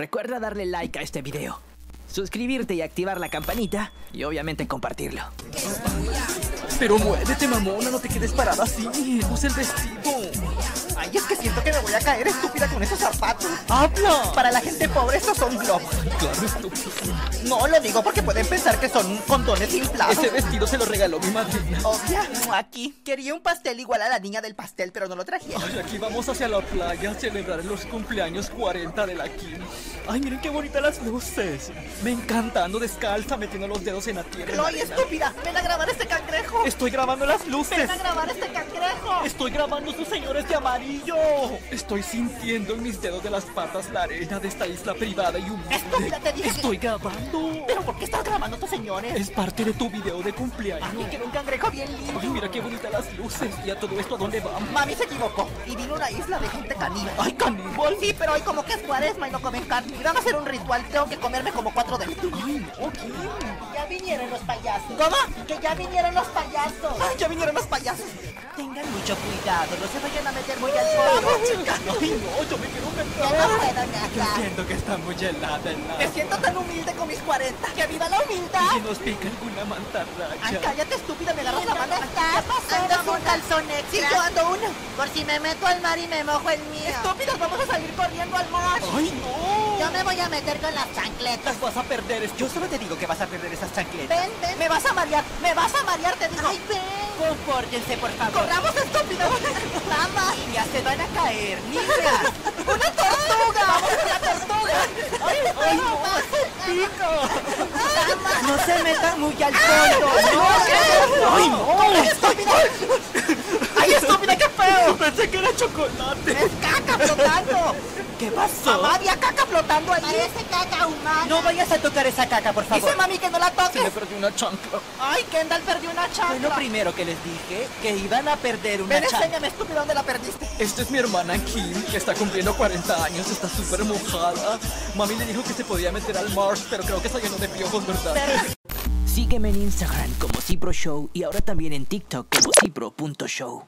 recuerda darle like a este video, suscribirte y activar la campanita y obviamente compartirlo. Pero muévete, mamona, no te quedes parada así. Usa el vestido. Ay, es que siento que me voy a caer estúpida con esos zapatos. ¡Habla! Para la gente pobre estos son globos. Claro, estúpido. No lo digo porque pueden pensar que son condones inflados. Ese vestido se lo regaló mi madrina. Obvia, aquí. Quería un pastel igual a la niña del pastel, pero no lo trajeron. Ay, aquí vamos hacia la playa a celebrar los cumpleaños 40 de la Kim. Ay, miren qué bonitas las luces. Me encanta, ando descalza metiendo los dedos en la tierra. Chloe, estúpida, ven a grabar este cangrejo. Estoy grabando las luces. Ven a grabar este cangrejo. Estoy grabando sus señores de amarillo. Estoy sintiendo en mis dedos de las patas la arena de esta isla privada y humilde. Estúpida, te dije Estoy grabando. ¿Pero por qué estás grabando tus señores? Es parte de tu video de cumpleaños. Ay, quiero un cangrejo bien lindo. Ay, mira qué bonitas las luces. ¿Y a todo esto a dónde vamos? Mami se equivocó y vino a una isla de gente caníbal. Ay, caníbal. Sí, pero hoy como que es cuaresma y no comen carne. Y van a hacer un ritual, tengo que comerme como cuatro de estos. Ay, no, ¿qué? Ya vinieron los payasos. ¿Cómo? Que ya vinieron los payasos. Ay, ya vinieron los payasos. Tengan mucho cuidado, no se vayan a meter muy al chica. Ay, no, yo me quiero Ya meter. no puedo, Nata. Siento que está muy helada el Me agua. siento tan humilde con mis 40. ¡Que viva la humildad! Y si nos pica alguna Ay, mantarraya. cállate, estúpida, me agarras la mano. ¿Dónde estás? Andas un calzón extra. Sí, yo ando una. Por si me meto al mar y me mojo el mío. Estúpidas, vamos a salir corriendo al mar. Ay, no. Yo me voy a meter con las chancletas. Las vas a perder. Yo solo te digo que vas a perder esas chancletas. Ven, ven. Me vas a marear, me vas a marear, te digo. Ay, ven. Compórtense, por favor. Corramos, estúpidas. Vamos. Niñas, se van a caer, niñas. ¡Una tortuga! ¡Vamos a la tortuga! ¡Ay, ay, no! ¡Pico! No se metan muy al fondo. ¡No, qué ¡Ay, no! estúpida! ¡Ay, estúpida, qué feo! Pensé que era chocolate. ¡Es caca flotando! ¿Qué pasó? Mamá, había caca flotando ahí. Parece caca humana. No vayas a tocar esa caca, por favor. Dice mami que no la Se me toques. perdió una chancla. Ay, Kendall perdió una chancla. Fue lo primero que les dije, que iban a perder una Ven, chancla. enséñame, estúpido, ¿dónde la perdiste? Esta es mi hermana Kim, que está cumpliendo 40 años, está súper mojada. Mami le dijo que se podía meter al Mars, pero creo que está lleno de piojos, ¿verdad? Sígueme en Instagram como Cipro Show y ahora también en TikTok como Cipro.show.